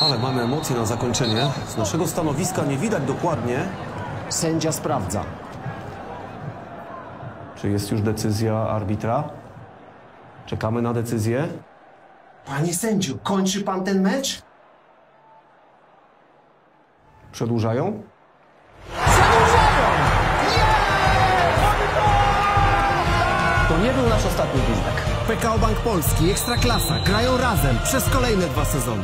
Ale mamy emocje na zakończenie. Z naszego stanowiska nie widać dokładnie, Sędzia sprawdza. czy jest już decyzja arbitra. Czekamy na decyzję. Panie sędziu, kończy pan ten mecz? Przedłużają. To nie był nasz ostatni gwizdek. PKO Bank Polski, Ekstraklasa grają razem przez kolejne dwa sezony.